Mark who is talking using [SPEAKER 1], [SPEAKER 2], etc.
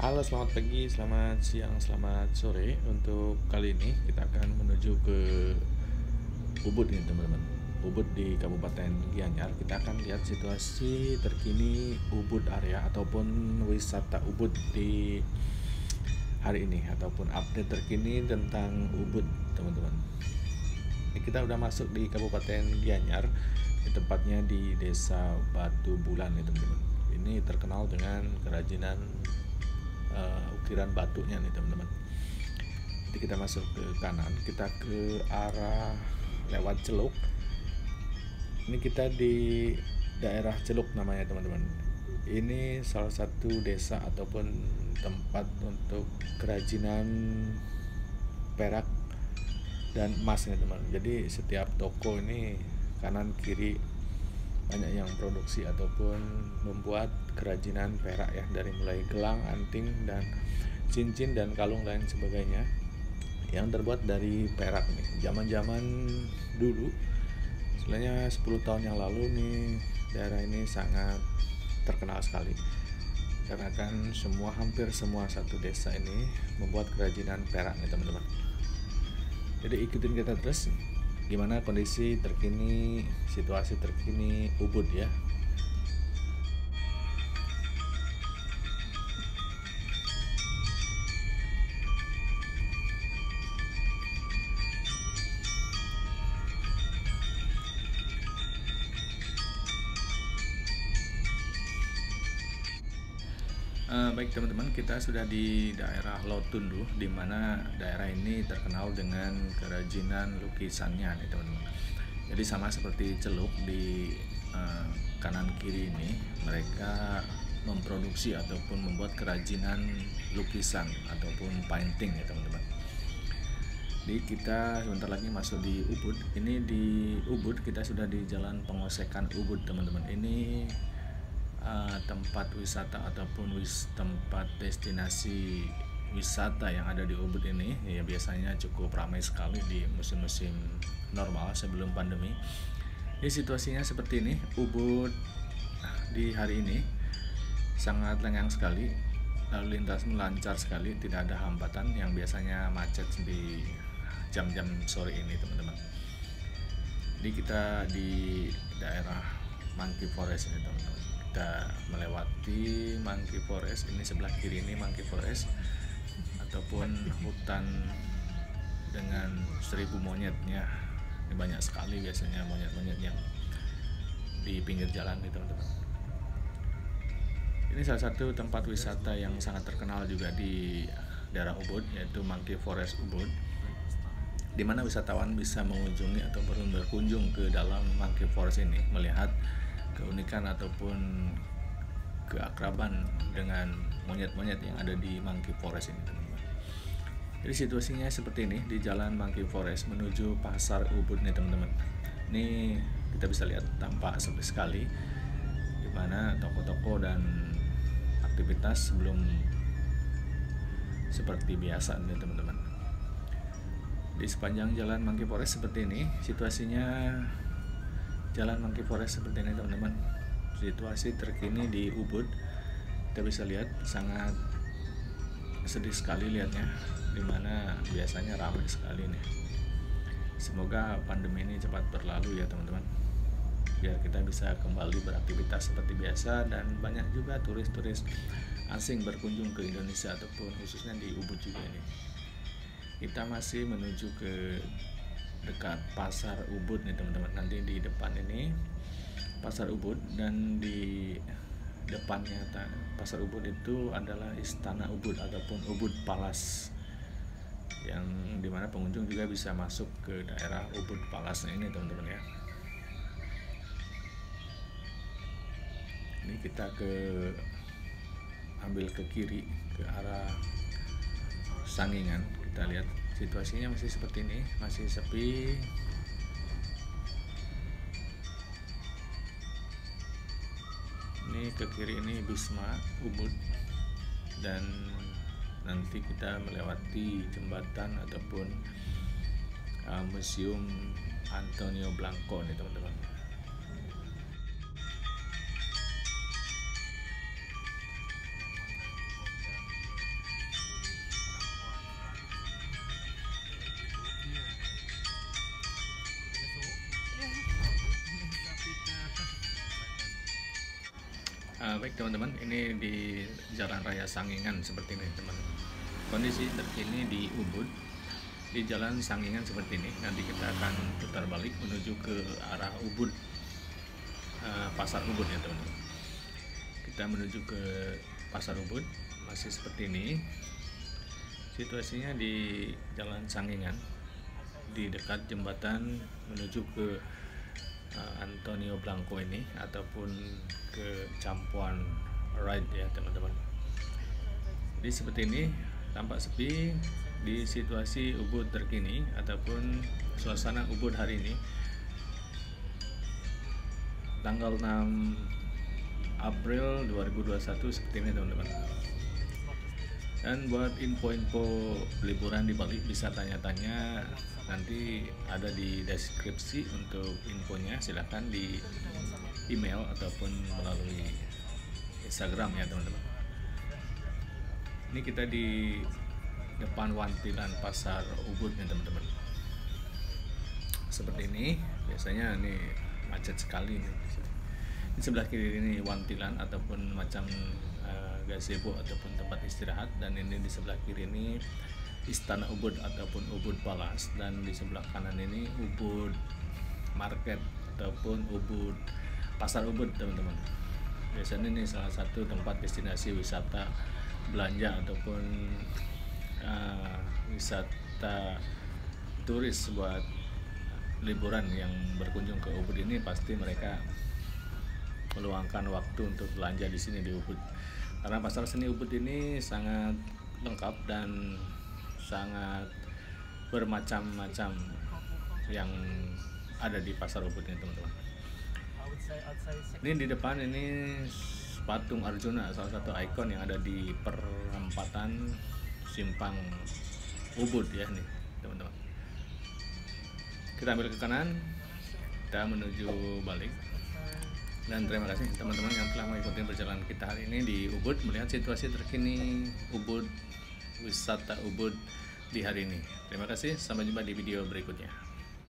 [SPEAKER 1] Halo, selamat pagi, selamat siang, selamat sore. Untuk kali ini kita akan menuju ke Ubud nih teman-teman. Ubud di Kabupaten Gianyar. Kita akan lihat situasi terkini Ubud area ataupun wisata Ubud di hari ini ataupun update terkini tentang Ubud teman-teman. Kita udah masuk di Kabupaten Gianyar, tempatnya di Desa Batu Bulan nih teman-teman. Ini terkenal dengan kerajinan uh, ukiran batunya nih teman-teman. Jadi kita masuk ke kanan. Kita ke arah lewat Celuk. Ini kita di daerah Celuk namanya teman-teman. Ini salah satu desa ataupun tempat untuk kerajinan perak dan emas nih teman jadi setiap toko ini kanan kiri banyak yang produksi ataupun membuat kerajinan perak ya dari mulai gelang, anting dan cincin dan kalung lain sebagainya yang terbuat dari perak nih. Zaman-zaman dulu sebenarnya 10 tahun yang lalu nih daerah ini sangat terkenal sekali. Karena kan semua hampir semua satu desa ini membuat kerajinan perak nih teman-teman. Jadi ikutin kita terus gimana kondisi terkini situasi terkini Ubud ya Uh, baik teman-teman, kita sudah di daerah Lotundu, di mana daerah ini terkenal dengan kerajinan lukisannya nih teman-teman. Jadi sama seperti Celuk di uh, kanan kiri ini, mereka memproduksi ataupun membuat kerajinan lukisan ataupun painting ya teman-teman. Jadi kita sebentar lagi masuk di Ubud. Ini di Ubud kita sudah di Jalan Pengosekan Ubud teman-teman. Ini uh, tempat wisata ataupun wis tempat destinasi wisata yang ada di Ubud ini ya biasanya cukup ramai sekali di musim-musim normal sebelum pandemi. Ini situasinya seperti ini, Ubud di hari ini sangat lengang sekali, lalu lintas melancar sekali, tidak ada hambatan yang biasanya macet di jam-jam sore ini teman-teman. Jadi kita di daerah Monkey Forest ini teman-teman kita melewati Monkey Forest ini sebelah kiri ini Monkey Forest ataupun hutan dengan seribu monyetnya. Ini banyak sekali biasanya monyet-monyet yang di pinggir jalan nih teman-teman. Ini salah satu tempat wisata yang sangat terkenal juga di daerah Ubud yaitu Monkey Forest Ubud di mana wisatawan bisa mengunjungi atau berkunjung ke dalam Monkey Forest ini melihat keunikan ataupun keakraban dengan monyet-monyet yang ada di Monkey Forest ini teman-teman. Jadi situasinya seperti ini di jalan Monkey Forest menuju pasar Ubud nih teman-teman. Ini kita bisa lihat tampak sepi sekali di mana toko-toko dan aktivitas belum seperti biasa nih teman-teman. Di sepanjang jalan Monkey Forest seperti ini situasinya jalan Monkey Forest seperti ini teman-teman. Situasi terkini di Ubud kita bisa lihat sangat sedih sekali lihatnya di mana biasanya ramai sekali nih. Semoga pandemi ini cepat berlalu ya teman-teman. Biar kita bisa kembali beraktivitas seperti biasa dan banyak juga turis-turis asing berkunjung ke Indonesia ataupun khususnya di Ubud juga ini. Kita masih menuju ke dekat pasar Ubud nih teman-teman. Nanti di depan ini pasar Ubud dan di depannya pasar Ubud itu adalah istana Ubud ataupun Ubud Palace yang di mana pengunjung juga bisa masuk ke daerah Ubud Palace ini teman-teman ya. Ini kita ke ambil ke kiri ke arah Sangingan kita lihat situasinya masih seperti ini masih sepi. Ini ke kiri ini Bisma Ubud dan nanti kita melewati jembatan ataupun uh, museum Antonio Blanco nih teman-teman Uh, baik teman-teman, ini di Jalan Raya Sangingan seperti ini teman-teman. Kondisi terkini di Ubud di Jalan Sangingan seperti ini. Nanti kita akan putar balik menuju ke arah Ubud, uh, Pasar Ubud ya teman-teman. Kita menuju ke Pasar Ubud masih seperti ini. Situasinya di Jalan Sangingan di dekat jembatan menuju ke uh, Antonio Blanco ini ataupun ke Campuan Ride ya teman-teman. Jadi seperti ini tampak sepi di situasi Ubud terkini ataupun suasana Ubud hari ini. Tanggal 6 April 2021 seperti ini teman-teman dan buat info-info liburan di Bali bisa tanya-tanya nanti ada di deskripsi untuk infonya. Silahkan di email ataupun melalui Instagram ya teman-teman. Ini kita di depan wantilan pasar Ubud nih teman-teman. Seperti ini biasanya ini macet sekali di sebelah kiri ini wantilan ataupun macam gazebo ataupun tempat istirahat dan ini di sebelah kiri ini Istana Ubud ataupun Ubud Palace dan di sebelah kanan ini Ubud Market ataupun Ubud Pasar Ubud teman-teman. Biasanya ini salah satu tempat destinasi wisata belanja ataupun uh, wisata turis buat liburan yang berkunjung ke Ubud ini pasti mereka meluangkan waktu untuk belanja di sini di Ubud karena pasar seni Ubud ini sangat lengkap dan sangat bermacam-macam yang ada di pasar Ubud ini teman-teman. Ini di depan ini patung Arjuna salah satu ikon yang ada di perempatan simpang Ubud ya nih teman-teman. Kita ambil ke kanan, kita menuju balik. Dan terima kasih teman-teman yang telah mengikuti perjalanan kita hari ini di Ubud melihat situasi terkini Ubud wisata Ubud di hari ini. Terima kasih, sampai jumpa di video berikutnya.